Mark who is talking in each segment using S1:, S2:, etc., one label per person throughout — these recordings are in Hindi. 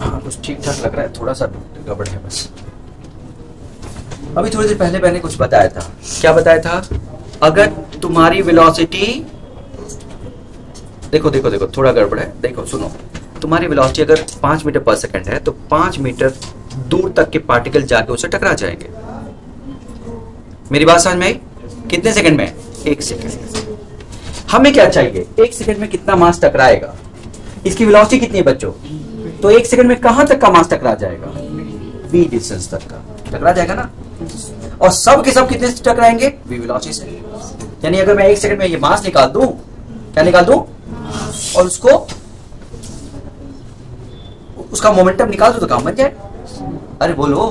S1: हाँ कुछ ठीक ठाक लग रहा है थोड़ा सा गड़बड़ है बस। अभी थोड़ी देर पहले मैंने कुछ बताया था। क्या बताया था? अगर तुम्हारी वेलोसिटी देखो देखो देखो, थोड़ा गड़बड़ है। देखो, सुनो। तुम्हारी वेलोसिटी अगर पाँच मीटर पर सेकंड है तो पाँच मीटर दूर तक के पार्टिकल जाके उसे टकरा जाएँगे। मेरी बात समझ में आई? कितने सेकंड में? एक सेकंड हमें क्या चाहिए? एक सेकंड में कितना मास टकराएगा? इसकी वेलोसिटी कितनी है बच्चों? तो एक सेकंड में कहाँ तक का मास टकरा जाएगा? वी डिस्टेंस तक का। टकरा जाएगा ना? और सब के सब कितने टकराएँगे? वी वेलोसिटी से। यानी अगर मैं एक सेकंड में ये मास निकाल दूँ, क्या निकाल दूँ? और उसको उसका मोमेंटम निकाल दो तो काम बन जाए? अरे बोलो।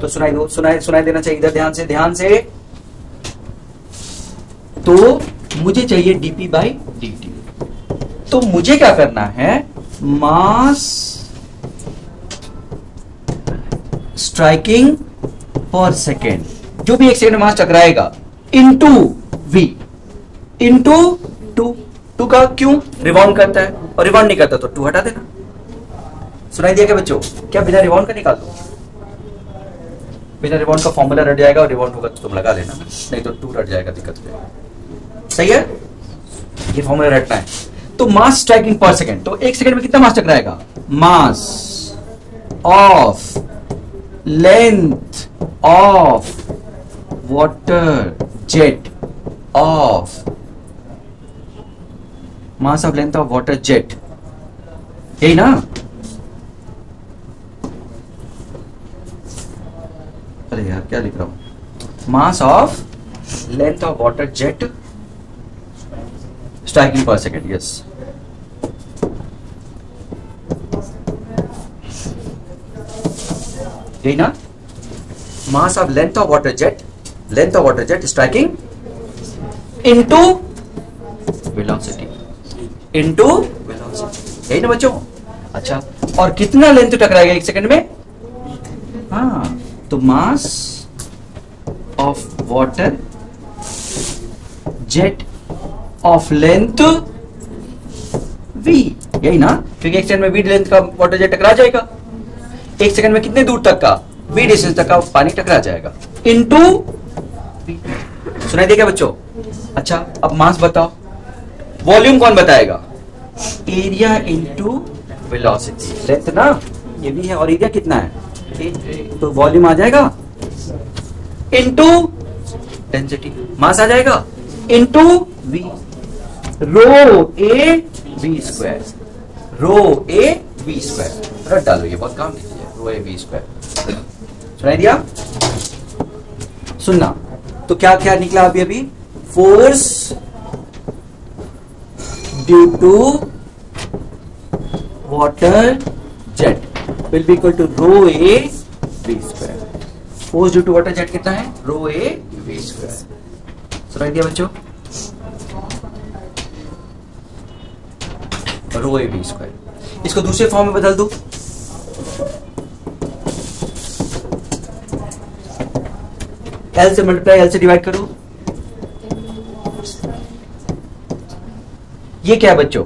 S1: तो सुनाई दो, सुनाई सुनाई देना चाहिए इधर ध्यान से ध्यान से। तो मुझे चाहिए डीपी बाई डी तो मुझे क्या करना है? मास स्ट्राइकिंग पर सेकेंड जो भी एक second mass टकराएगा into V into two two का क्यों? रिवाउंड करता है। और रिवाउंड नहीं करता तो टू हटा देना। सुनाई दिया क्या बच्चों? क्या बिना रिवाउंड का निकाल दो? बिना रिवाउंड का फॉर्मूला रट जाएगा और रिवाउंड होगा तो तुम लगा लेना। नहीं तो टू रट जाएगा दिक्कत सही है? ये फॉर्मूला रटना है। तो मास स्ट्राइकिंग पर सेकेंड तो एक सेकेंड में कितना mass टकराएगा? Mass of length of water jet of mass of length of water jet यही ना? अरे यार, क्या लिख रहा हूँ? Mass of length of water jet striking per second yes ना mass of length of water jet length of water jet striking into velocity into velocity यही ना बच्चों। अच्छा और कितना लेंथ टकराएगा एक सेकंड में? हाँ तो mass of water jet of length v यही ना? क्योंकि एक सेकंड में v लेंथ का वाटर जेट टकरा जाएगा। एक सेकंड में कितने दूर तक का? बी डिस्टेंस तक का पानी टकरा जाएगा। इनटू सुनाई देगा बच्चों? अच्छा अब मास बताओ। वॉल्यूम कौन बताएगा? एरिया इनटू वेलोसिटी ना? ये भी है और एरिया कितना है? तो वॉल्यूम आ जाएगा। इनटू डेंसिटी मास आ जाएगा। Into v rho a v square rho a v square रट डालो, ये बहुत काम कीजिए सुनाई दिया? सुनना। तो क्या क्या निकला अभी अभी? Force due to water jet will be equal to rho a v square force due to water jet कितना है? रो ए वी स्क्वायर सुनाई दिया बच्चों? रो ए बी स्क्वायर इसको दूसरे फॉर्म में बदल दो? एल से मल्टीप्लाई एल से डिवाइड करो। ये क्या है बच्चों?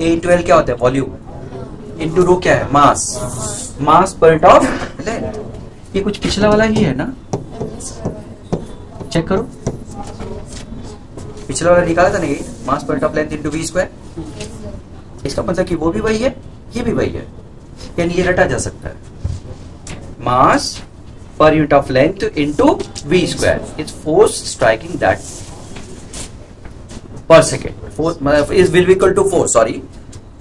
S1: ए इंटू एल क्या होता है? वॉल्यूम इंटू रो क्या है? मास मास पर लेंथ ये कुछ पिछला वाला ही है ना? चेक करो। पिछला वाला निकाला था ना ये? मास पर of length into v square इसका मतलब कि वो भी वही है, ये भी वही है। यानी ये रटा जा सकता है। मास per unit of length into v square is force striking that per second force मतलब is will be equal to force sorry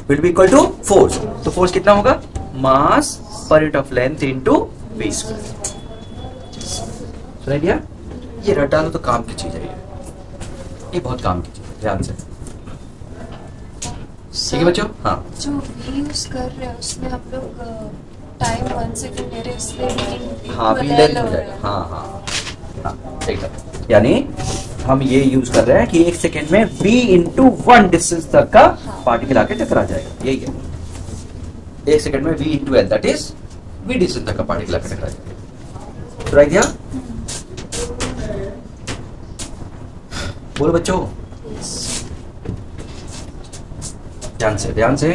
S1: will be equal to force तो force कितना होगा mass per unit of length into v square सुनाई दिया ये रटा लो तो काम की चीज़ है ये ये बहुत काम की चीज़ है ध्यान से ठीक है बच्चों हाँ
S2: जो यूज़ कर रहे हैं उसमें हम लोग टाइम वन सेकंड ले रहे इसलिए
S1: हाँ वी लेंथ हो जाएगा हाँ हाँ हाँ ठीक है यानी हम ये यूज़ कर रहे हैं कि एक सेकेंड में v इंटू वन डिस्टेंस तक का पार्टिकल आके टकरा जाएगा। यही है। एक सेकेंड में v into l that is v distance तक का पार्टिकल आके टकरा जाएगा। तो राइट दिया बोलो बच्चों। ध्यान से ध्यान से।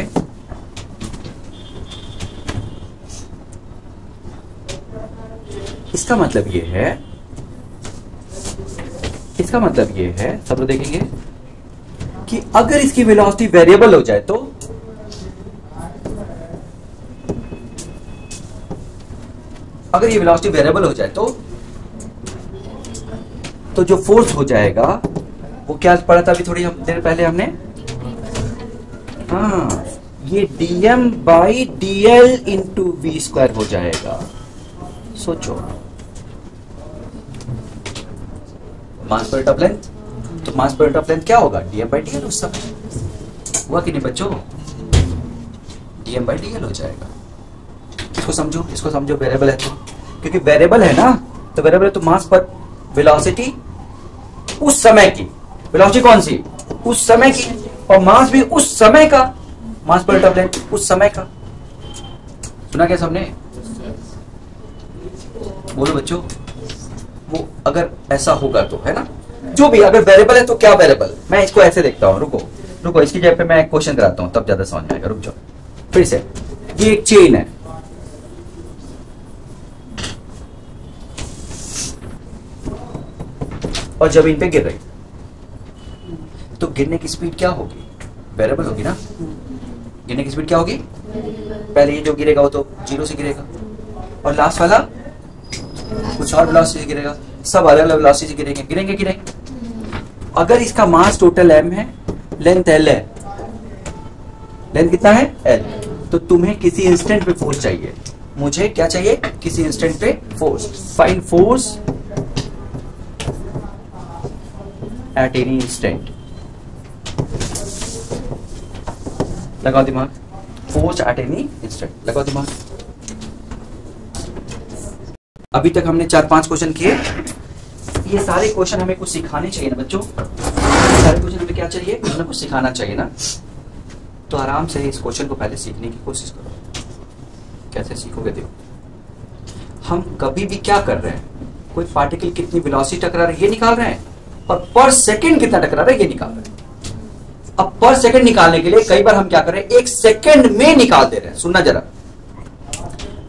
S1: इसका मतलब ये है, इसका मतलब ये है, सब लोग देखेंगे, कि अगर इसकी वेलोसिटी वेरिएबल हो जाए तो अगर ये वेलोसिटी वेरिएबल हो जाए तो तो जो फोर्स हो जाएगा, वो क्या पढ़ा था अभी थोड़ी हम देर पहले हमने? हाँ ये dm by d l into v square हो जाएगा। सोचो। मास पर ऑफ़ लेंथ? तो मास पर ऑफ़ लेंथ क्या होगा? डीएम बाई डी एल उस समय। हुआ कि नहीं बच्चों? डीएम बाई डीएल हो जाएगा। इसको समझो इसको समझो वेरिएबल है तो। क्योंकि वेरिएबल है ना तो वेरिएबल है तो मास पर वेलोसिटी उस समय की। वेलोसिटी कौन सी? उस समय की। और मास भी उस समय का। मास पर ऑफ़ लेंथ उस समय का। सुना क्या सबने? बोलो बच्चों। वो अगर ऐसा होगा तो है ना? जो भी, अगर वेरिएबल है तो क्या वेरिएबल मैं इसको ऐसे देखता हूँ, रुको। रुको, इसकी जगह पे मैं क्वेश्चन कराता हूँ, तब ज़्यादा समझ आएगा, रुक जाओ। फिर से, ये एक चेन है। और ज़मीन पे गिर रही तो गिरने की स्पीड क्या होगी? वेरिएबल होगी ना? गिरने की स्पीड क्या होगी? पहले ये जो गिरेगा, वो तो ज़ीरो से गिरेगा। और लास्ट वाला? कुछ और वेलोसिटी गिरेगा। सब अलग अलग वेलोसिटी गिरेंगे। गिरेंगे गिरेंगे अगर इसका मास टोटल एम है लेंथ एल है। लेंथ कितना है? एल तो तुम्हें किसी इंस्टेंट पे फोर्स चाहिए। मुझे क्या चाहिए? किसी इंस्टेंट पे force fine force at any instant लगाओ दिमाग। फोर्स एट एनी इंस्टेंट लगाओ दिमाग। अभी तक हमने चार पाँच क्वेश्चन किए। ये सारे क्वेश्चन हमें कुछ सिखाने चाहिए ना बच्चों। सारे क्वेश्चन हमें क्या चाहिए? हमें कुछ सिखाना चाहिए ना। तो आराम से इस क्वेश्चन को पहले सीखने की कोशिश करो। कैसे सीखोगे देखो। हम कभी भी क्या कर रहे हैं? कोई पार्टिकल कितनी वेलोसिटी टकरा रहा है, ये निकाल रहे हैं। और पर सेकंड कितना टकरा रहा है, ये निकाल रहे हैं। अब पर सेकंड निकालने के लिए कई बार हम क्या कर रहे हैं? एक सेकंड में निकाल दे रहे हैं। सुनना जरा।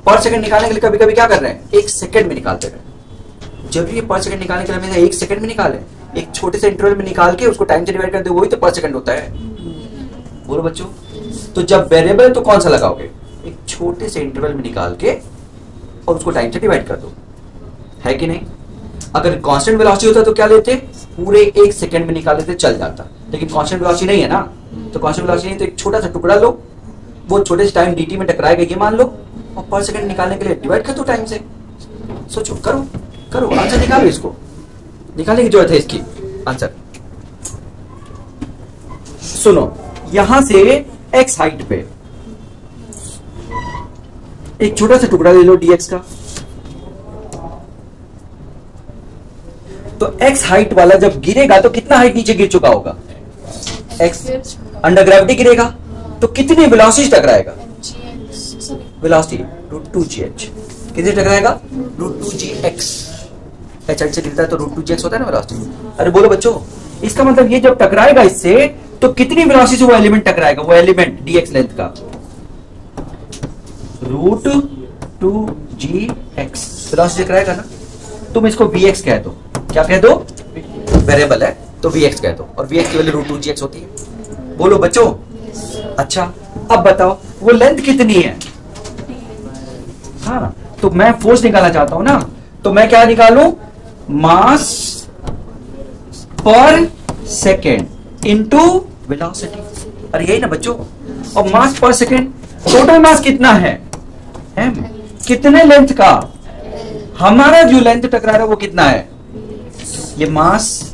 S1: पर सेकंड निकालने के लिए कभी कभी क्या कर रहे हैं? एक सेकंड में निकालते हैं। जब ये पर सेकंड निकालने के लिए हमें एक सेकंड में निकाले, एक छोटे से इंटरवल में निकाल के उसको टाइम से डिवाइड कर दे वही तो पर सेकंड होता है। बोलो बच्चों तो जब वेरिएबल तो कौन सा लगाओगे? एक छोटे से इंटरवल में निकाल के और उसको टाइम से डिवाइड कर दो। है कि नहीं? अगर कांस्टेंट वेलोसिटी होता तो क्या लेते? पूरे एक सेकंड में निकाल लेते चल जाता। लेकिन कांस्टेंट वेलोसिटी नहीं है ना? तो कांस्टेंट वेलोसिटी नहीं तो एक छोटा सा टुकड़ा लो, वो छोटे से टाइम डीटी में टकराएगा, ये मान लो। और पर सेकंड निकालने के लिए डिवाइड कर दो टाइम से? सोचो करो करो आंसर निकालो इसको। निकालने की ज़रूरत है इसकी। आंसर सुनो यहाँ से एक्स हाइट पे। एक छोटा सा टुकड़ा ले लो डीएक्स का। तो एक्स हाइट वाला जब गिरेगा तो कितना हाइट नीचे गिर चुका होगा? एक्स अंडर ग्रेविटी गिरेगा तो कितनी velocity टकराएगा velocity root two g h कितने टकराएगा root two g x h h से गिरता है तो रूट टू जी एक्स होता है ना वेलोसिटी अरे बोलो बच्चों, इसका मतलब ये जब टकराएगा इससे तो कितनी वेलोसिटी से वो एलिमेंट टकराएगा? वो एलिमेंट डीएक्स लेंथ का। Root two g x velocity टकराएगा ना? तुम इसको वी एक्स कह दो। क्या कह दो? वेरिएबल है तो वी एक्स कह दो। और वी एक्स की value root two g x होती है। बोलो बच्चों अच्छा अब बताओ, वो लेंथ कितनी है? हाँ तो मैं फोर्स निकालना चाहता हूँ ना तो मैं क्या निकालू? मास पर सेकेंड इंटू वेलोसिटी अरे यही ना बच्चों, और मास पर सेकेंड टोटल मास कितना है? एम कितने लेंथ का? हमारा जो लेंथ टकरा रहा है वो कितना है? ये मास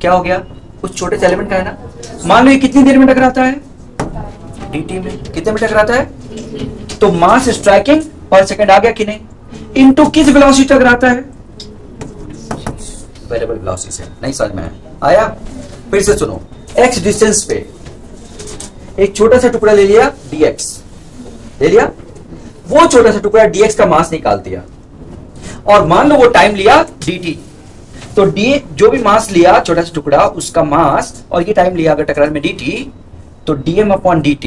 S1: क्या हो गया? उस छोटे से एलिमेंट का है ना? मान लो ये कितनी देर में टकराता है? डीटी में। कितने में टकराता है? तो मास स्ट्राइकिंग पर सेकंड आ गया कि नहीं? इनटू किस वेलोसिटी टकराता है? वेरिएबल वेलोसिटी से। नहीं समझ में आया। फिर से सुनो। एक्स डिस्टेंस पे। एक छोटा सा टुकड़ा ले लिया, dx ले लिया? वो छोटा सा टुकड़ा dx का मास निकाल दिया। और मान लो वो टाइम लिया dt तो डी जो भी मास लिया, छोटा सा टुकड़ा, उसका मास, और ये टाइम लिया अगर टकराने में टी तो डीएम अपॉन टी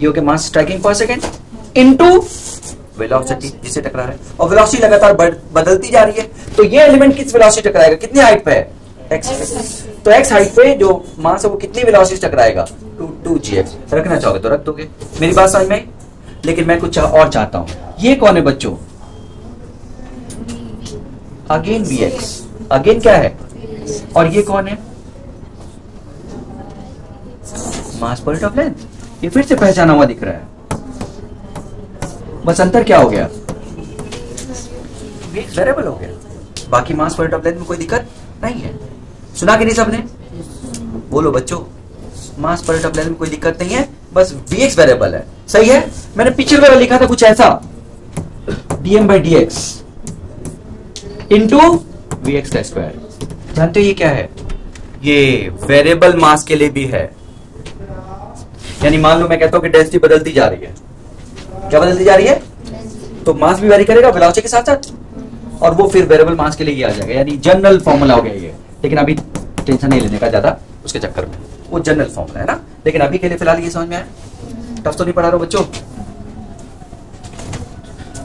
S1: ये हो गया मास स्ट्राइकिंग पर सेकेंड इनटू वेलोसिटी जिसे टकरा रहा है। और वेलोसिटी लगातार बदलती जा रही है। तो ये एलिमेंट किस वेलोसिटी टकराएगा? कितनी हाइट पे है? एक्स पे तो एक्स हाइट पे जो मास है वो कितनी वेलोसिटी टकराएगा? टू टू जी एक्स रखना चाहोगे तो रख दोगे। मेरी बात समझ में लेकिन मैं कुछ और चाहता हूँ। ये कौन है बच्चों? अगेन वी एक्स अगेन क्या है? और ये कौन है? मास पर ऑफ़ लेंथ। ये फिर से पहचाना हुआ दिख रहा है। बस अंतर क्या हो गया? वेरिएबल हो गया। बाकी मास पर ऑफ़ लेंथ में कोई दिक्कत नहीं है। सुना कि नहीं सबने? बोलो बच्चों मास पर ऑफ़ लेंथ में कोई दिक्कत नहीं है, बस वीएक्स वेरिएबल है। सही है? मैंने पिछले वाला लिखा था कुछ ऐसा। Dm by d x into v x का स्क्वायर जानते हो ये क्या है? ये वेरिएबल मास के लिए भी है। यानी मान लो मैं कहता हूँ कि डेंसिटी बदलती जा रही है। क्या बदलती जा रही है? तो मास भी वेरी करेगा वेलोसिटी के साथ साथ? और वो फिर वेरिएबल मास के लिए ये आ जाएगा, यानी जनरल फॉर्मूला हो गया ये। लेकिन अभी टेंशन नहीं लेने का ज़्यादा उसके चक्कर में। वो जनरल फॉर्मूला है ना? लेकिन अभी के लिए फ़िलहाल ये समझ में आया? टफ तो नहीं पढ़ा रहा बच्चों?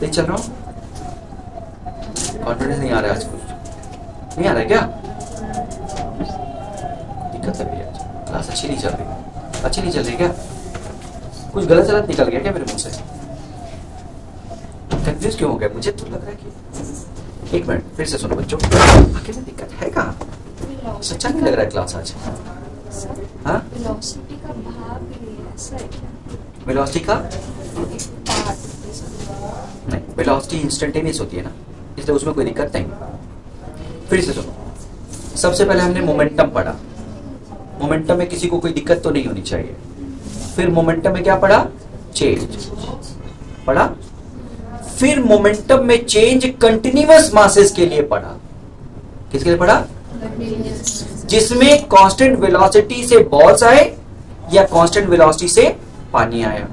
S1: नहीं चल रहा हूँ। कॉन्फिडेंस नहीं आ रहा है आज नहीं आ रहा है क्या? दिक्कत है आज। क्लास अच्छी नहीं चल रही। अच्छी नहीं चल रही क्या? कुछ गलत सलत निकल गया क्या मेरे मुँह से? कंफ्यूज क्यों हो गया? मुझे तो लग रहा है कि एक मिनट फिर से सुनो बच्चों। आखिर में दिक्कत है कहाँ? सच्चा नहीं लग रहा है क्लास आज? हाँ?
S2: वेलोसिटी का
S1: नहीं वेलोसिटी इंस्टेंटेनियस होती है ना इसलिए उसमें कोई दिक्कत नहीं। फिर से सुनो। सबसे पहले हमने मोमेंटम पढ़ा। मोमेंटम में किसी को कोई दिक्कत तो नहीं होनी चाहिए। फिर मोमेंटम में क्या पढ़ा? चेंज पढ़ा? फिर मोमेंटम में चेंज कंटिन्यूस मासेस के लिए पढ़ा। किसके लिए पढ़ा? जिसमें कांस्टेंट वेलोसिटी से बॉल्स आए या कांस्टेंट वेलोसिटी से पानी आया।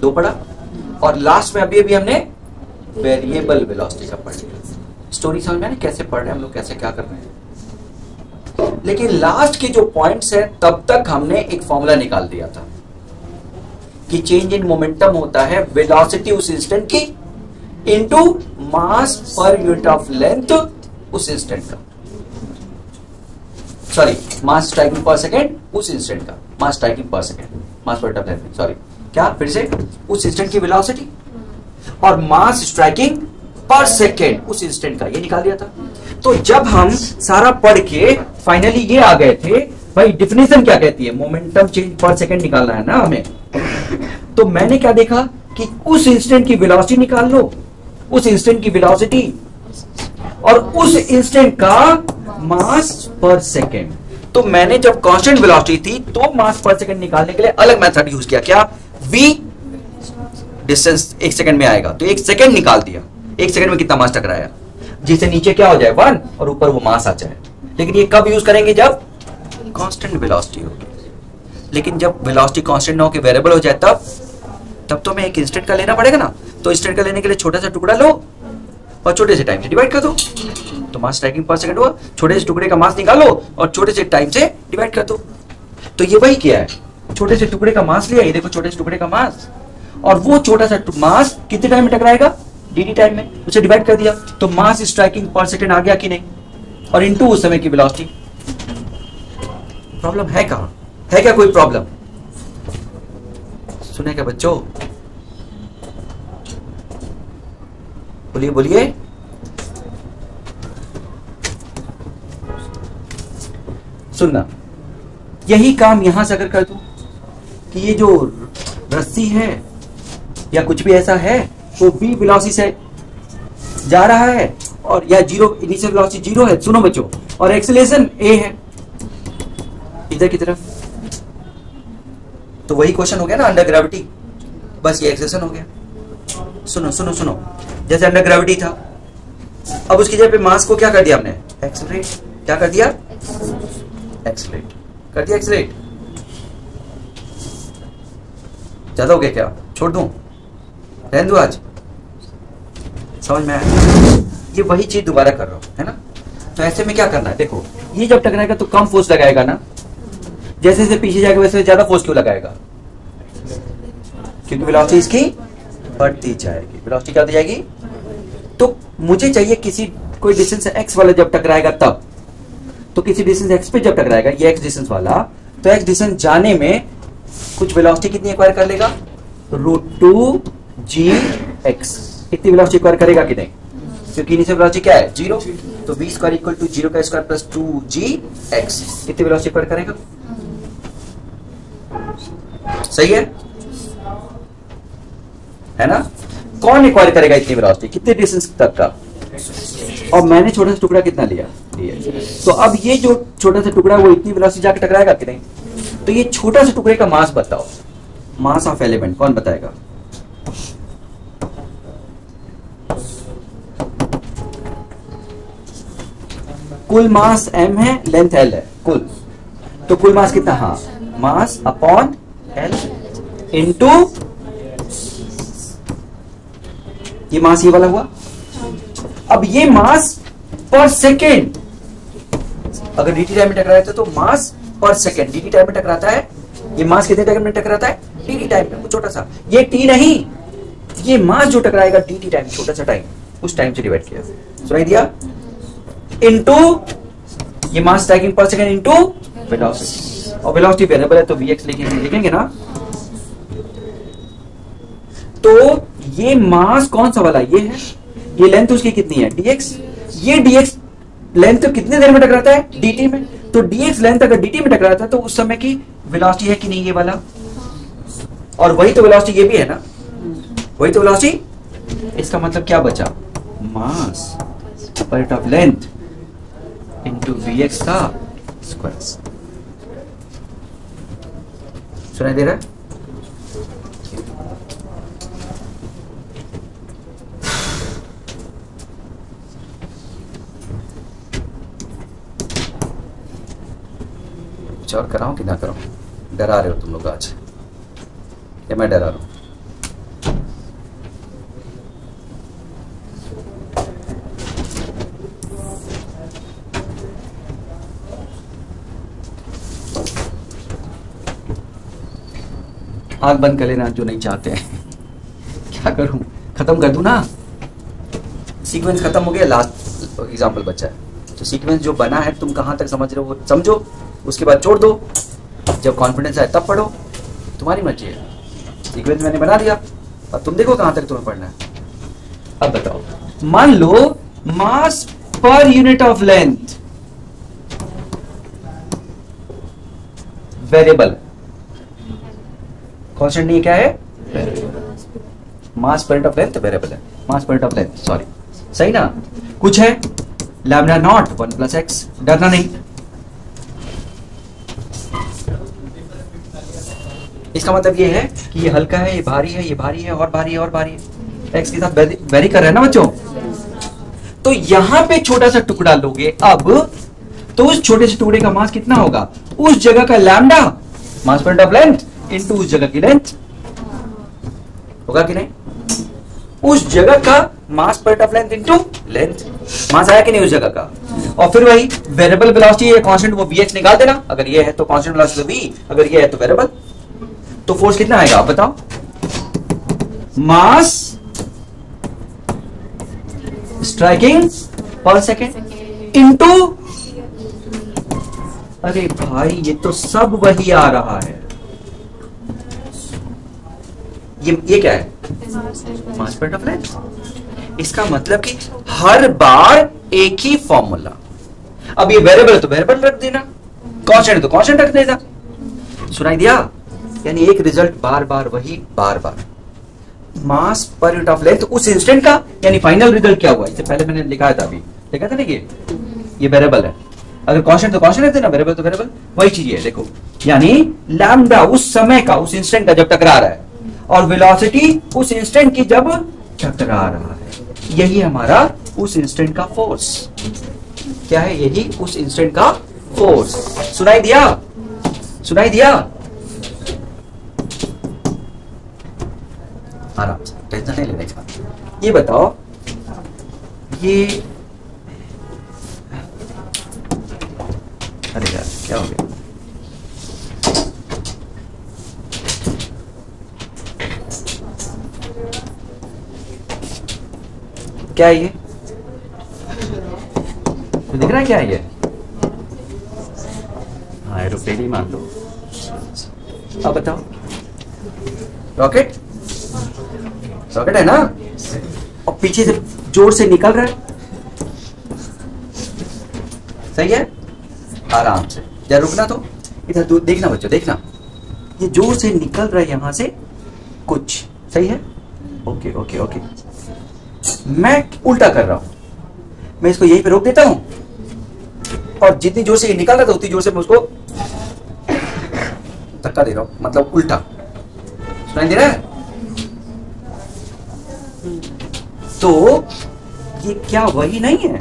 S1: दो पढ़ा। और लास्ट में अभी अभी हमने वेरिएबल वेलोसिटी का पढ़ लिया। स्टोरी समझ में कैसे पढ़ रहे हैं हम लोग? कैसे क्या कर रहे हैं? लेकिन लास्ट के जो पॉइंट्स हैं, तब तक हमने एक फॉर्मूला निकाल दिया था। कि चेंज इन मोमेंटम होता है वेलोसिटी उस इंस्टेंट की इनटू मास पर यूनिट ऑफ़ लेंथ उस इंस्टेंट का। सॉरी मास स्ट्राइकिंग पर सेकेंड उस इंस्टेंट का। मास स्ट्राइकिंग पर second mass per unit sorry क्या? फिर से, उस इंस्टेंट की वेलोसिटी और मास स्ट्राइकिंग पर सेकेंड उस इंस्टेंट का। ये निकाल दिया था। तो जब हम सारा पढ़ के फाइनली ये आ गए थे भाई डिफिनेशन क्या कहती है? मोमेंटम चेंज पर सेकेंड निकालना है ना हमें। तो मैंने क्या देखा कि उस इंस्टेंट की वेलोसिटी निकाल लो, उस इंस्टेंट की वेलोसिटी और उस इंस्टेंट का मास पर सेकेंड तो मैंने जब कांस्टेंट वेलोसिटी थी तो मास पर सेकेंड निकालने के लिए अलग मेथड यूज़ किया। क्या? वी डिस्टेंस एक सेकंड में आएगा। तो एक सेकंड निकाल दिया। एक सेकंड में कितना मास टकराया? जिससे नीचे क्या हो जाए? वन और ऊपर वो मास आ जाए। लेकिन ये कब यूज़ करेंगे जब? कांस्टेंट वेलोसिटी होगी। लेकिन जब वेलोसिटी कांस्टेंट ना होकर वेरिएबल हो जाए तब तब तो मैं एक इंस्टेंट का लेना पड़ेगा ना। तो इंस्टेंट का लेने के लिए छोटा सा टुकड़ा लो और छोटे से टाइम से डिवाइड कर दो। तो मास स्ट्राइकिंग पर सेकंड हुआ, छोटे से टुकड़े का मास निकालो और छोटे से टाइम से डिवाइड कर दो। तो ये वही किया है। छोटे से टुकड़े का मास लिया, ये देखो छोटे से टुकड़े का मास और वो छोटा सा मास कितने टाइम में टकराएगा? डी टाइम में। उसे डिवाइड कर दिया। तो मास स्ट्राइकिंग पर सेकंड आ गया कि नहीं? और इनटू उस समय की वेलोसिटी प्रॉब्लम है कहाँ? है क्या कोई प्रॉब्लम सुने क्या बच्चों? बोलिए बोलिए। सुनना। यही काम यहाँ से अगर कर दू कि ये जो रस्सी है या कुछ भी ऐसा है, वो बी वेलोसिटी से जा रहा है और या ज़ीरो इनिशियल ज़ीरो है। सुनो बच्चों, और एक्सेलेरेशन ए है। इधर की तरफ़। तो वही क्वेश्चन हो गया ना अंडर ग्रेविटी बस ये एक्सेलेरेशन हो गया। सुनो सुनो सुनो। जैसे अंडर ग्रेविटी था। अब उसकी जगह पे मास को क्या कर दिया हमने? एक्सेलरेट क्या कर दिया? एक्सेलरेट कर दिया एक्सेलरेट ज़्यादा हो गया क्या? छोड़ दूँ? रहने दो आज। समझ में ये वही चीज़ दोबारा कर रहा हूँ, है ना? तो ऐसे में क्या करना है? देखो, ये जब टकराएगा तो कम फोर्स लगाएगा ना। जैसे जैसे पीछे जाएगा, वैसे ज़्यादा फोर्स क्यों लगाएगा? क्योंकि वेलोसिटी इसकी बढ़ती जाएगी। वेलोसिटी क्या होती जाएगी? तो मुझे चाहिए किसी, कोई डिस्टेंस एक्स वाला जब टकराएगा तब तो किसी डिस्टेंस एक्स पे जब टकराएगा, ये एक्स डिस्टेंस वाला तो एक्स डिस्टेंस जाने में कुछ वेलोसिटी कितनी एक्वायर कर लेगा? रूट टू जी एक्स इतनी वेलोसिटी एक्वायर करेगा कि नहीं? क्योंकि इनिशियल वेलोसिटी क्या है? ज़ीरो तो v square equal to zero का square plus two g x कितनी वेलोसिटी एक्वायर करेगा? सही है? है ना? कौन एक्वायर करेगा इतनी वेलोसिटी कितने डिस्टेंस तक का? और मैंने छोटा सा टुकड़ा कितना लिया? तो अब ये जो छोटा सा टुकड़ा वो इतनी वेलोसिटी जाके टकराएगा कि नहीं? तो ये छोटा सा टुकड़े का मास बताओ। मास ऑफ़ एलिमेंट कौन बताएगा? कुल मास m है लेंथ l है, कुल। तो कुल मास कितना? हाँ मास अपॉन l इंटू ये मास ये वाला हुआ? अब ये मास पर सेकेंड। अगर डीटी टाइम में टकराता है तो मास पर सेकेंड। डीटी टाइम में टकराता है, ये मास कितने टाइम में टकराता है? डीटी टाइम में छोटा सा। ये टी नहीं, ये मास जो टकराएगा डीटी टाइम छोटा सा टाइम उस टाइम से डिवाइड किया। सुनाई दिया? इनटू ये मास स्ट्राइकिंग पर सेकेंड इनटू वेलोसिटी और वेलोसिटी वेरिएबल है तो वीएक्स लिखेंगे लिखेंगे ना। तो ये मास कौन सा वाला? ये है। ये लेंथ उसकी कितनी है? डीएक्स ये डीएक्स लेंथ तो कितने देर में टकराता है? डीटी में। तो डीएक्स लेंथ अगर डीटी में टकराता है तो उस समय की वेलोसिटी है कि नहीं ये वाला? और वही तो वेलोसिटी ये भी है ना। वही तो वेलोसिटी इसका मतलब क्या बचा? मास पर लेंथ इंटू वी का स्क्वायर सुनाई दे रहा है? और कराऊं कि ना कराऊं? डरा रहे हो तुम लोग आज। या मैं डरा रहा हूँ? आँख बंद कर लेना जो नहीं चाहते हैं। क्या करूँ? खत्म कर दूँ ना? सीक्वेंस खत्म हो गया लास्ट एग्जांपल बचा है। तो सीक्वेंस जो बना है, तुम कहाँ तक समझ रहे हो समझो, उसके बाद छोड़ दो। जब कॉन्फिडेंस आए तब पढ़ो। तुम्हारी मर्ज़ी है। सीक्वेंस मैंने बना दिया। अब तुम देखो कहाँ तक तुम्हें पढ़ना है। अब बताओ। मान लो मास पर unit of length variable constant नहीं क्या है? मास पर ऑफ़ लेंथ वेरिएबल है मास पर ऑफ़ लेंथ सॉरी सही ना? कुछ है? Lambda naught one plus x डरना नहीं। इसका मतलब ये है कि ये हल्का है, ये भारी है, ये भारी है, और भारी है, और भारी है। एक्स के साथ वेरी कर रहे हैं ना बच्चों? तो यहाँ पे छोटा सा टुकड़ा लोगे अब तो उस छोटे से टुकड़े का मास कितना होगा? उस जगह का lambda mass point of length into उस जगह की लेंथ होगा कि नहीं? उस जगह का mass point of length into length mass आया कि नहीं उस जगह का? और फिर वही वेरिएबल वेलोसिटी है कांस्टेंट वो वीएच निकाल देना। अगर ये है तो कांस्टेंट वेलोसिटी तो वी अगर ये है तो वेरिएबल तो फोर्स कितना आएगा, आप बताओ? मास स्ट्राइकिंग पर सेकेंड इनटू अरे भाई, ये तो सब वही आ रहा है। ये ये क्या है? मास पॉइंट ऑफ़ लेंथ इसका मतलब कि हर बार एक ही फॉर्मूला अब ये वेरिएबल तो वेरिएबल रख देना। कांस्टेंट तो कांस्टेंट रख देना। सुनाई दिया? यानी एक रिज़ल्ट बार बार वही बार बार। मास पर यूनिट ऑफ़ लेंथ उस इंस्टेंट का यानी फाइनल रिज़ल्ट क्या हुआ? इससे पहले मैंने लिखा था अभी। लिखा था ना ये? ये वेरिएबल है। अगर कांस्टेंट तो कांस्टेंट रख देना वेरिएबल तो वेरिएबल वही चीज़ है देखो। यानी लैम्डा उस समय का उस इंस्टेंट का जब टकरा रहा है और वेलोसिटी उस इंस्टेंट की जब टकरा रहा है। यही हमारा उस इंस्टेंट का फोर्स क्या है यही? उस इंस्टेंट का फोर्स सुनाई दिया? सुनाई दिया? आराम से टेंशन नहीं लेने ये बताओ, ये अरे यार, क्या हो गया? क्या है ये? तो दिख रहा है क्या है ये? हाँ एरोप्लेन ही मान लो अब बताओ। रॉकेट रॉकेट है ना? और पीछे से ज़ोर से निकल रहा है। सही है? आराम से। जरा रुकना तो। इधर दूर देखना बच्चों, देखना। ये ज़ोर से निकल रहा है यहाँ से। कुछ। सही है? Okay okay okay. मैं उल्टा कर रहा हूँ। मैं इसको यहीं पे रोक देता हूँ। और जितनी ज़ोर से ये निकल रहा था, उतनी ज़ोर से मैं उसको धक्का दे रहा हूँ। मतलब उल्टा। सुनाई दे रहा है? तो ये क्या वही नहीं है?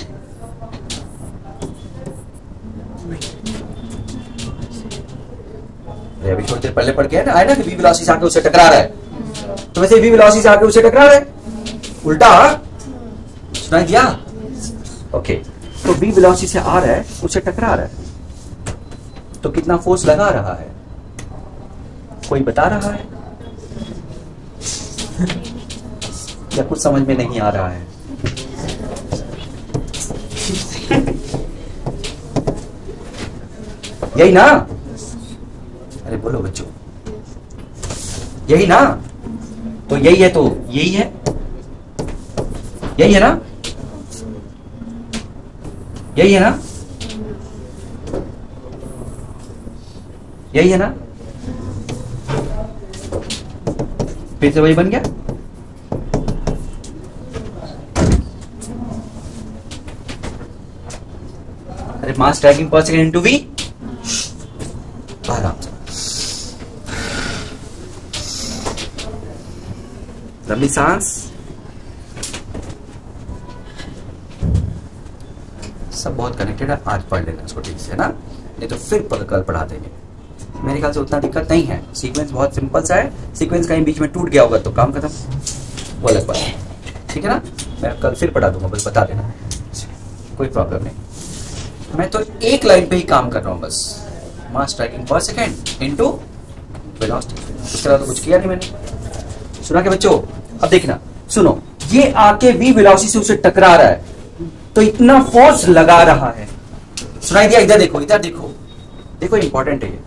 S1: अभी थोड़ी देर पहले पढ़ के है ना, आया ना कि वी वेलोसिटी से आके उससे टकरा रहा है। तो वैसे वी वेलोसिटी से आके उससे टकरा रहा है। उल्टा सुनाई दिया। ओके तो वी वेलोसिटी से आ रहा है उससे टकरा रहा है। तो कितना फोर्स लगा रहा है? कोई बता रहा है? या कुछ समझ में नहीं आ रहा है? यही ना? अरे बोलो बच्चों। यही ना? तो यही है तो यही है। यही है ना? यही है ना? यही है ना? फिर से वही बन गया? अरे मास ट्रैकिंग पर सेकेंड इंटू वी आराम से। लंबी सांस। सब बहुत कनेक्टेड है, आज पढ़ लेना इसको ठीक से ना? नहीं तो फिर कल पढ़ा देंगे। मेरे ख्याल से उतना दिक्कत नहीं है। सीक्वेंस बहुत सिंपल सा है। सीक्वेंस कहीं बीच में टूट गया होगा तो काम खत्म। वो अलग बात है। ठीक है ना? मैं कल फिर पढ़ा दूँगा, बस बता देना। कोई प्रॉब्लम नहीं। मैं तो एक लाइन पे ही काम कर रहा हूँ, बस। मास ट्रैकिंग पर सेकेंड इंटू वेलोसिटी इस तरह तो कुछ किया नहीं मैंने। सुना के बच्चों? अब देखना। सुनो। ये आके वी वेलोसिटी से उसे टकरा रहा है। तो इतना फोर्स लगा रहा है। सुनाई दिया इधर देखो इधर देखो। देखो इंपॉर्टेंट है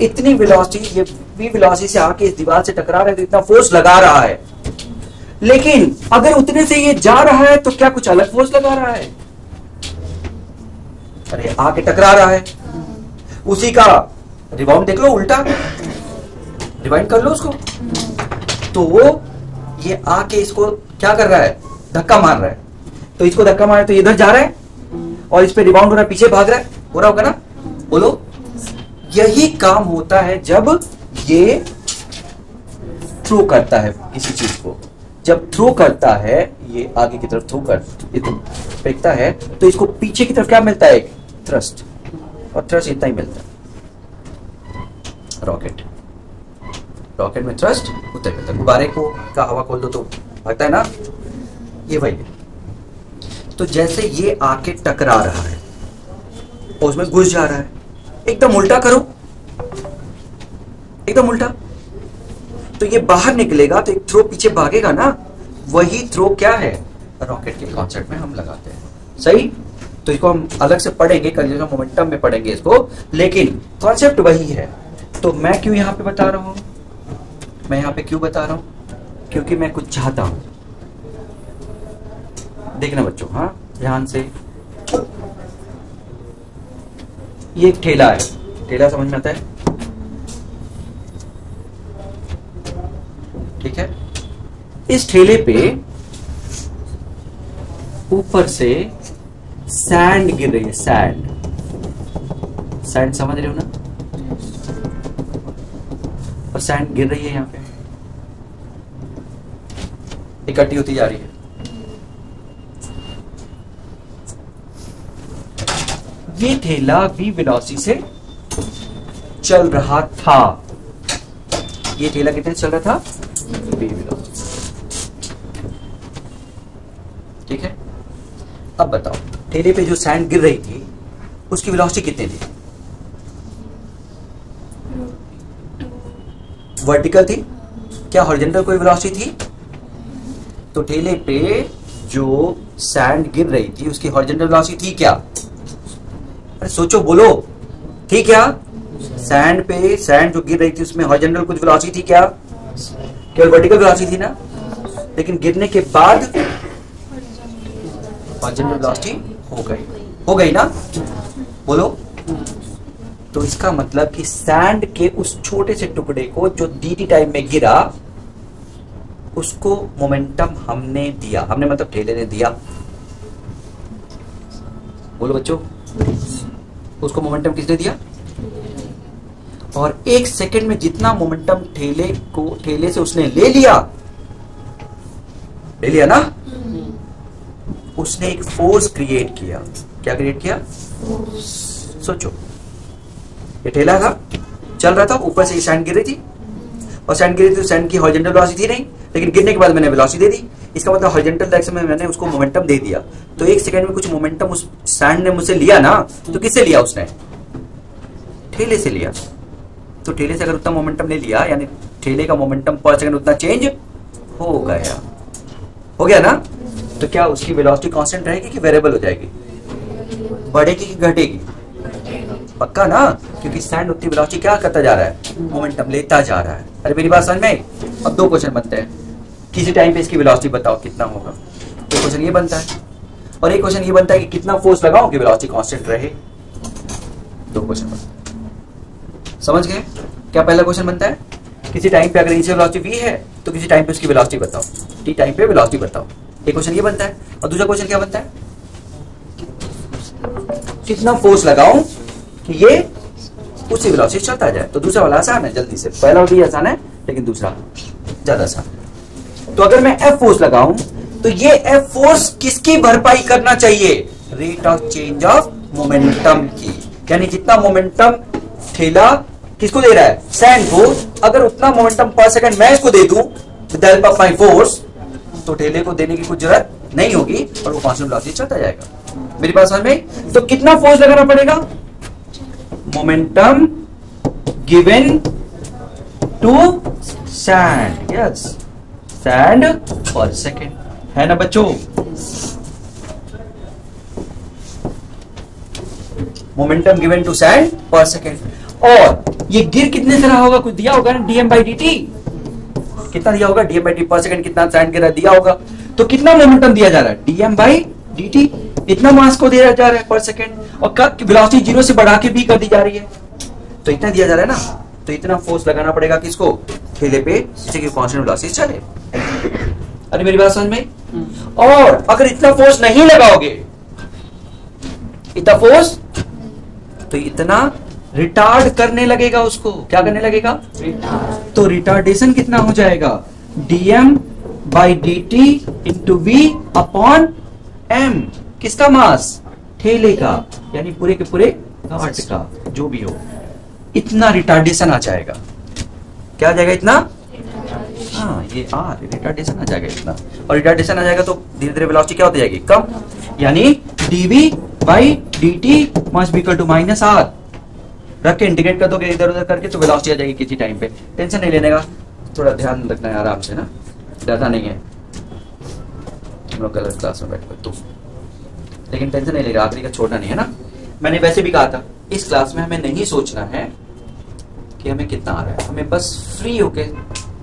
S1: इतनी वेलोसिटी ये वी वेलोसिटी से आके इस दीवार से टकरा रहा है तो इतना फोर्स लगा रहा है। लेकिन अगर उतने से ये जा रहा है तो क्या कुछ अलग फोर्स लगा रहा है? अरे, आके टकरा रहा है। उसी का रिबाउंड देख लो, उल्टा। रिवाइंड कर लो उसको। तो वो ये आके इसको क्या कर रहा है? धक्का मार रहा है। तो इसको धक्का मारे तो इधर जा रहा है और इस पे रिबाउंड हो रहा है पीछे भाग रहा है। हो रहा होगा ना? बोलो। यही काम होता है जब ये थ्रो करता है किसी चीज़ को। जब थ्रो करता है, ये आगे की तरफ़ थ्रो कर तो फेंकता है तो इसको पीछे की तरफ़ क्या मिलता है? थ्रस्ट और थ्रस्ट इतना ही मिलता है। रॉकेट रॉकेट में थ्रस्ट उतना मिलता है गुब्बारे को का हवा खोल दो तो भागता है ना? ये वही है। तो जैसे ये आके टकरा रहा है और उसमें घुस जा रहा है। एकदम उल्टा करो। एकदम उल्टा। तो ये बाहर निकलेगा तो एक थ्रो पीछे भागेगा ना। वही थ्रो क्या है? रॉकेट के कॉन्सेप्ट में हम लगाते हैं। सही? तो इसको हम अलग से पढ़ेंगे कंजर्वेशन मोमेंटम में पढ़ेंगे इसको। लेकिन कॉन्सेप्ट वही है। तो मैं क्यों यहाँ पे बता रहा हूँ? मैं यहाँ पे क्यों बता रहा हूँ? क्योंकि मैं कुछ चाहता हूँ। देखना बच्चों हाँ ध्यान से। ये एक ठेला है। ठेला समझ में आता है? ठीक है? इस ठेले पे ऊपर से सैंड गिर रही है सैंड सैंड समझ रहे हो ना? और सैंड गिर रही है यहाँ पे। इकट्ठी होती जा रही है। ये ठेला वी वेलोसिटी से चल रहा था। ये ठेला कितने चल रहा था? वी वेलोसिटी ठीक है? अब बताओ, ठेले पे जो सैंड गिर रही थी, उसकी वेलोसिटी कितनी थी? वर्टिकल थी? क्या हॉरिजेंटल कोई वेलोसिटी थी? तो ठेले पे जो सैंड गिर रही थी, उसकी हॉरिजेंटल वेलोसिटी थी क्या? अरे सोचो, बोलो। थी क्या? सैंड पे सैंड जो गिर रही थी उसमें हॉरिजेंटल कुछ वेलोसिटी थी क्या? केवल वर्टिकल वेलोसिटी थी ना? लेकिन गिरने के बाद हॉरिजेंटल वेलोसिटी हो गई। हो गई ना? बोलो। तो इसका मतलब कि सैंड के उस छोटे से टुकड़े को जो डीटी टाइम में गिरा, उसको मोमेंटम हमने दिया। हमने मतलब ठेले ने दिया। बोलो बच्चों। उसको मोमेंटम किसने दिया? और एक सेकंड में जितना मोमेंटम ठेले को, ठेले से उसने ले लिया ले लिया ना? उसने एक फोर्स क्रिएट किया। क्या क्रिएट किया? सोचो। ये ठेला था, चल रहा था, ऊपर से सैंड गिर रही थी। और सैंड गिरी थी तो सैंड की हॉरिजेंटल वेलोसिटी थी नहीं, लेकिन गिरने के बाद मैंने वेलोसिटी दे दी। इसका मतलब हॉरिजेंटल डायरेक्शन में मैंने उसको मोमेंटम दे दिया। तो एक सेकंड में कुछ मोमेंटम उस सैंड ने मुझसे लिया ना तो किससे लिया उसने? ठेले से लिया। तो ठेले से अगर उतना मोमेंटम ले लिया, यानी ठेले का मोमेंटम पर सेकंड उतना चेंज हो गया। हो गया ना? तो क्या उसकी वेलोसिटी कांस्टेंट रहेगी कि वेरिएबल हो जाएगी? बढ़ेगी कि घटेगी? पक्का ना? क्योंकि सैंड उतनी वेलोसिटी क्या करता जा रहा है? मोमेंटम लेता जा रहा है। अरे मेरी बात समझ में अब दो क्वेश्चन बनते हैं। किसी टाइम पे इसकी वेलोसिटी बताओ कितना होगा। तो क्वेश्चन ये बनता है। और एक क्वेश्चन ये बनता है कि कितना फोर्स लगाओ कि वेलोसिटी कांस्टेंट रहे। दो क्वेश्चन समझ गए? क्या पहला क्वेश्चन बनता है? किसी टाइम पे अगर इनिशियल वेलोसिटी v है तो किसी टाइम पे उसकी वेलोसिटी बताओ। टी टाइम पे वेलोसिटी बताओ। एक क्वेश्चन ये बनता है। और दूसरा क्वेश्चन क्या बनता है? कितना फोर्स लगाऊँ कि ये उसी वेलोसिटी चलता जाए। तो दूसरा वाला आसान है, जल्दी से। पहला भी आसान है, लेकिन दूसरा ज़्यादा आसान है। तो अगर मैं एफ़ फोर्स लगाऊँ तो ये एफ़ फोर्स किसकी भरपाई करना चाहिए? Rate of change of momentum की। यानी जितना मोमेंटम ठेला किसको दे रहा है? सैंड को। अगर उतना मोमेंटम पर सेकंड मैं इसको दे दूँ with help of my force तो ठेले को देने की कुछ ज़रूरत नहीं होगी और वो कांस्टेंट वेलोसिटी चलता जाएगा। मेरी बात समझ में तो कितना फोर्स लगाना पड़ेगा? Momentum given to sand yes sand पर सेकेंड है ना बच्चों? मोमेंटम गिवन टू सैंड पर सेकेंड और ये गिर कितने से रहा होगा? कुछ दिया होगा ना? डीएम बाई डी टी कितना दिया होगा? डीएम बाई टी पर सेकंड कितना सैंड गिरा दिया होगा? तो कितना मोमेंटम दिया जा रहा है? डीएम बाई डी टी इतना मास को दिया जा रहा है पर सेकंड और कब वेलोसिटी ज़ीरो से बढ़ा के भी कर दी जा रही है। तो इतना दिया जा रहा है ना? तो इतना फोर्स लगाना पड़ेगा किसको? ठेले पे जिससे कि कांस्टेंट वेलोसिटी चले। अरे मेरी बात समझ में और अगर इतना फोर्स नहीं लगाओगे, इतना फोर्स तो इतना रिटार्ड करने लगेगा उसको। क्या करने लगेगा? तो रिटार्डेशन कितना हो जाएगा? Dm by d t into v upon m किसका मास ठेले का, यानी पूरे के पूरे घाट का, जो भी हो। इतना रिटार्डेशन आ जाएगा। क्या आ जाएगा इतना? हाँ ये आ रिटार्डेशन आ जाएगा इतना। और रिटार्डेशन आ जाएगा तो धीरे धीरे वेलोसिटी क्या होती जाएगी? कम। यानी dv by d t must be to minus r रख के इंटीग्रेट कर दोगे इधर उधर करके तो वेलोसिटी आ जाएगी किसी टाइम पे। टेंशन नहीं लेने का। थोड़ा ध्यान रखना है आराम से ना। ज़्यादा नहीं है। हम लोग गलत क्लास में बैठे तो। लेकिन टेंशन नहीं लेगा, आखिरी का छोड़ना नहीं है ना। मैंने वैसे भी कहा था, इस क्लास में हमें नहीं सोचना है कि हमें कितना आ रहा है? हमें बस फ्री होके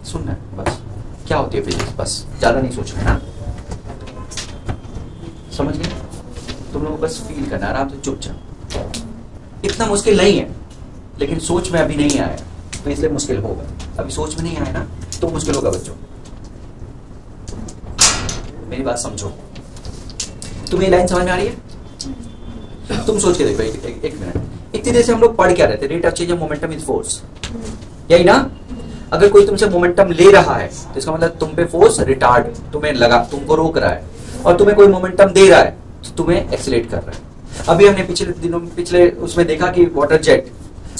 S1: सुनना है बस। क्या होती है फिजिक्स बस। ज़्यादा नहीं सोचना है ना? समझ गए? तुम लोग बस फील करना आराम से चुपचाप। इतना मुश्किल नहीं है लेकिन सोच में अभी नहीं आया। तो इसलिए मुश्किल होगा अभी सोच में नहीं आया ना तो मुश्किल होगा बच्चों। मेरी बात समझो। तुम्हें लाइन समझ में आ रही है? तुम सोच के देखो एक, एक, एक मिनट। इतनी देर से हम लोग पढ़ क्या रहे थे? Rate of change of momentum is force यही ना? अगर कोई तुमसे मोमेंटम ले रहा है तो इसका मतलब तुम पे फोर्स रिटार्ड तुम्हें लगा, तुमको रोक रहा है। और तुम्हें कोई मोमेंटम दे रहा है तो तुम्हें एक्सीलेट कर रहा है। अभी हमने पिछले दिनों, पिछले उसमें देखा कि वाटर जेट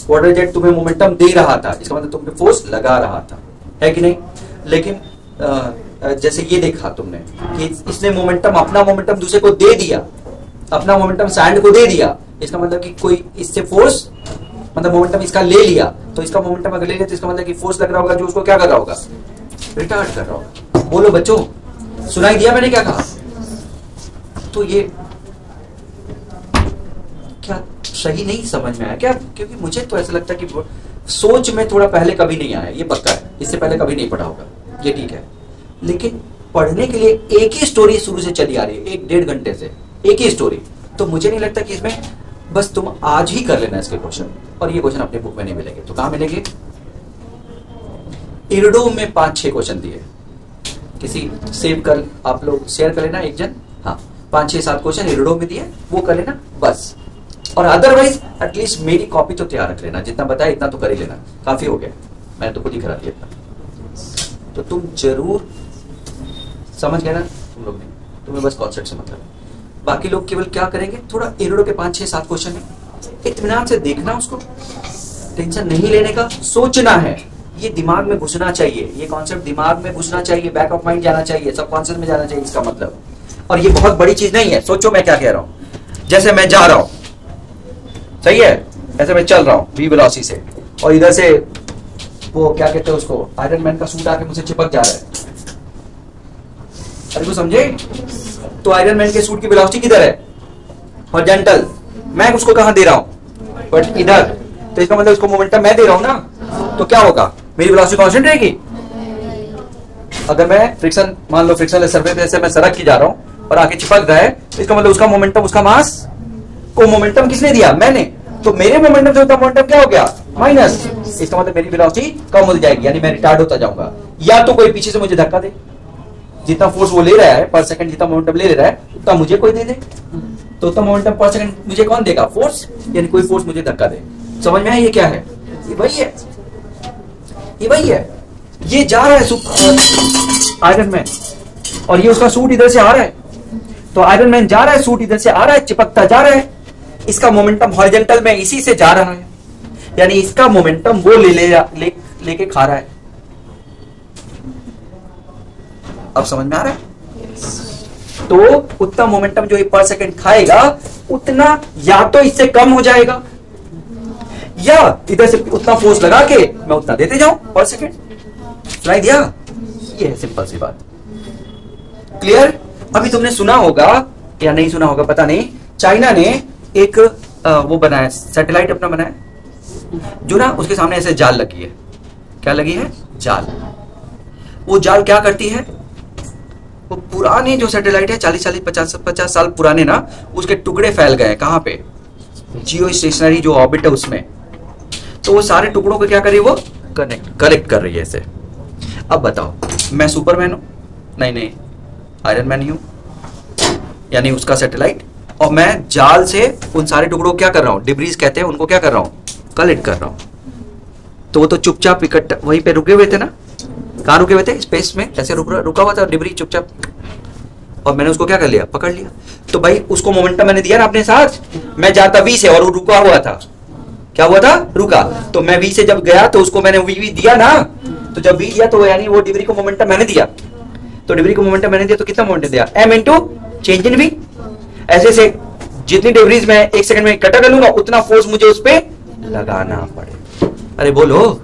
S1: वाटर जेट तुम्हें मोमेंटम दे रहा था, इसका मतलब तुम पे फोर्स लगा रहा था। है कि नहीं? लेकिन जैसे ये देखा तुमने कि इसने मोमेंटम अपना मोमेंटम दूसरे को दे दिया, अपना मोमेंटम सैंड को दे दिया इसका मतलब कि कोई इससे फोर्स मतलब मोमेंटम इसका ले लिया तो इसका मोमेंटम अगर ले लिया तो इसका मतलब कि फोर्स लग रहा होगा, जो उसको क्या कर रहा होगा? रिटार्ड कर रहा होगा। बोलो बच्चों, सुनाई दिया मैंने क्या कहा? तो ये क्या सही नहीं समझ में आया क्या? क्योंकि मुझे तो ऐसा लगता है कि सोच में थोड़ा पहले कभी नहीं आया, ये पक्का है, इससे पहले कभी नहीं पढ़ा होगा, ये ठीक है। लेकिन पढ़ने के लिए एक ही स्टोरी शुरू से चली आ रही है, एक डेढ़ घंटे से, एक ही स्टोरी तो मुझे नहीं लगता कि इसमें बस तुम आज ही कर लेना इसके क्वेश्चन। और ये क्वेश्चन अपने बुक में नहीं मिलेंगे। तो कहाँ मिलेंगे? इरडो में पाँच छह क्वेश्चन दिए। किसी सेव कर, आप लोग शेयर कर लेना एक जन। हाँ पाँच छह सात क्वेश्चन इरडो में दिए, वो कर लेना, बस। और अदरवाइज़ एटलीस्ट मेरी कॉपी तो तैयार रख लेना। जितना बताया, इतना तो कर ही लेना। काफ़ी हो गया। मैंने तो खुद ही करा दिया। तो तुम ज़रूर समझ गए ना, तुम लोग नहीं। तुम्हें बस कॉन्सेप्ट से मतलब बाकी लोग केवल क्या करेंगे? थोड़ा इरडो के पाँच, छह, सात क्वेश्चन है। इतमान से देखना उसको। टेंशन नहीं लेने का, सोचना है। ये दिमाग में घुसना चाहिए। ये कॉन्सेप्ट दिमाग में घुसना चाहिए बैक ऑफ़ माइंड जाना चाहिए सब कॉन्सेप्ट में जाना चाहिए, इसका मतलब। और ये बहुत बड़ी चीज़ नहीं है। सोचो मैं क्या कह रहा हूँ। जैसे मैं जा रहा हूँ। सही है? ऐसे मैं चल रहा हूँ वी वेलोसिटी से। और इधर से वो क्या कहते हैं उसको? आयरन मैन का सूट आके मुझे चिपक जा रहा है। अरे को समझे? तो आयरन मैन के सूट की वेलोसिटी किधर है? और जेंटल मैं उसको कहा दे रहा हूँ? बट इधर. तो इसका मतलब उसको मोमेंटम मैं दे रहा हूँ ना? तो क्या होगा? मेरी वेलोसिटी कांस्टेंट रहेगी? अगर मैं फ्रिक्शन मान लो फ्रिक्शन सरफेस ऐसे मैं सड़क की जा रहा हूँ और आके चिपक है तो इसका मतलब उसका मोमेंटम उसका मास को मोमेंटम किसने दिया? मैंने. तो मेरे मोमेंटम से उसका मोमेंटम क्या हो गया? माइनस इसका मतलब मेरी वेलोसिटी कम हो जाएगी, यानी मैं रिटार्ड होता जाऊँगा. या तो कोई पीछे से मुझे धक्का दे. जितना फोर्स वो ले रहा है पर सेकंड जितना मोमेंटम ले रहा है, उतना मुझे कोई दे दे। तो उतना मोमेंटम पर सेकंड मुझे कौन देगा? फोर्स यानी कोई फोर्स मुझे धक्का दे। समझ में आया ये क्या है? ये वही है। ये वही है। ये जा रहा है आयरन मैन और ये उसका सूट इधर से आ रहा है। तो आयरन मैन जा रहा है सूट इधर से आ रहा है, चिपकता जा रहा है। इसका मोमेंटम हॉरिजेंटल में इसी से जा रहा है। यानी इसका मोमेंटम वो ले ले लेके ले खा रहा है। अब समझ में आ रहा है? तो उतना मोमेंटम जो पर सेकेंड खाएगा उतना या तो इससे कम हो जाएगा या इधर से उतना फोर्स लगा के मैं उतना देते जाऊँ पर सेकंड सुनाई दिया? ये है सिंपल सी बात। क्लियर अभी तुमने सुना होगा या नहीं सुना होगा पता नहीं। चाइना ने एक वो बनाया सैटेलाइट अपना बनाया। जो ना उसके सामने ऐसे जाल लगी है। क्या लगी है? जाल। वो जाल क्या करती है? वो पुराने जो सैटेलाइट है चालीस चालीस पचास पचास साल पुराने ना उसके टुकड़े फैल गए कहाँ पे? जियो स्टेशनरी जो ऑर्बिट है उसमें। तो वो सारे टुकड़ों को क्या कर रही है वो? कनेक्ट कलेक्ट कर रही है ऐसे अब बताओ मैं सुपरमैन हूँ? नहीं नहीं आयरन मैन ही हूँ। यानी उसका सैटेलाइट और मैं जाल से उन सारे टुकड़ों को क्या कर रहा हूँ? डिब्रीज कहते हैं उनको क्या कर रहा हूँ? कलेक्ट कर रहा हूँ। तो वो तो चुपचाप इकट्ठा वहीं पे रुके हुए थे ना? कहाँ रुके हुए थे स्पेस में ऐसे रुक रुका हुआ था डिब्री चुपचाप। और मैंने उसको क्या कर लिया? पकड़ लिया। तो भाई, उसको मोमेंटम मैंने दिया ना अपने साथ, मैं जाता वी से और वो रुका हुआ था। क्या हुआ था? रुका। तो मैं वी से जब गया तो उसको मैंने वी वी दिया ना तो जब वी दिया तो यानी वो डिब्री को मोमेंटम मैंने दिया। तो डिब्री को मोमेंटम मैंने दिया तो कितना मोमेंटम दिया? M into change in v ऐसे से जितनी डिग्रीज में एक सेकंड में इकट्ठा कर लूँगा, उतना फोर्स मुझे उस पर लगाना पड़े। अरे बोलो।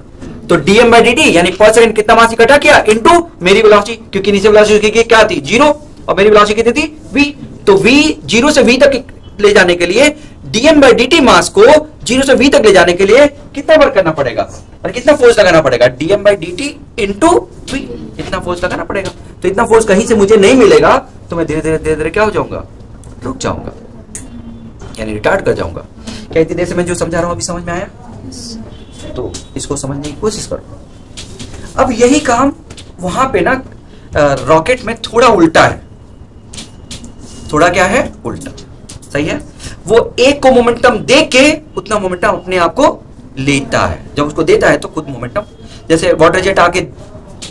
S1: तो डीएम बाई डी यानी पर सेकंड कितना मास इकट्ठा किया? इनटू मेरी वेलोसिटी क्योंकि नीचे वेलोसिटी क्या थी? ज़ीरो और मेरी वेलोसिटी कितनी थी? वी तो वी ज़ीरो से वी तक ले जाने के लिए डीएम बाई डी मास को ज़ीरो से वी तक ले जाने के लिए कितना वर्क करना पड़ेगा? और कितना फोर्स लगाना पड़ेगा? Dm by d t into v इतना फोर्स लगाना पड़ेगा? तो इतना फोर्स कहीं से मुझे नहीं मिलेगा तो मैं धीरे धीरे धीरे धीरे क्या हो जाऊँगा? रुक जाऊँगा। यानी रिटार्ड कर जाऊँगा। क्या इतनी देर से मैं जो समझा रहा हूँ, अभी समझ में आया? तो इसको समझने की कोशिश करो। अब यही काम वहाँ पे ना रॉकेट में थोड़ा उल्टा है। थोड़ा क्या है? उल्टा। सही है? वो एक को मोमेंटम दे के उतना मोमेंटम अपने आप को लेता है। जब उसको देता है तो खुद मोमेंटम जैसे वाटर जेट आके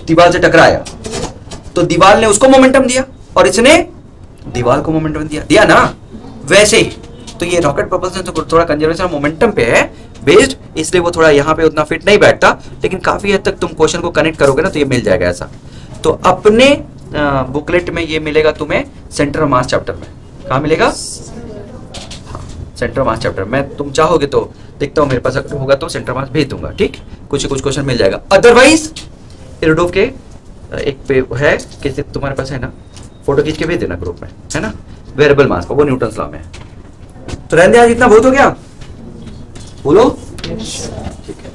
S1: दीवार से टकराया तो दीवार ने उसको मोमेंटम दिया और इसने दीवार को मोमेंटम दिया। दिया ना? वैसे ही। तो ये रॉकेट प्रोपल्सन तो थोड़ा कंजर्वेशन मोमेंटम पे है बेस्ड इसलिए वो थोड़ा यहाँ पे उतना फिट नहीं बैठता, लेकिन काफ़ी हद तक तुम क्वेश्चन को कनेक्ट करोगे ना तो ये मिल जाएगा ऐसा। तो अपने बुकलेट में ये मिलेगा तुम्हें सेंटर मास चैप्टर में। कहा मिलेगा? सेंटर मास चैप्टर मैं, तुम चाहोगे तो देखता हूँ, मेरे पास अगर होगा तो सेंटर मास भेज दूँगा, ठीक? कुछ कुछ क्वेश्चन मिल जाएगा। अदरवाइज़ इरोडोव के एक पे है, किसी तुम्हारे पास है ना फ़ोटो खींच के भेज देना ग्रुप में, है ना? वेरेबल मास का, वो न्यूटन लॉ में तो रहने आज इतना बहुत हो गया। बोलो। ठीक है।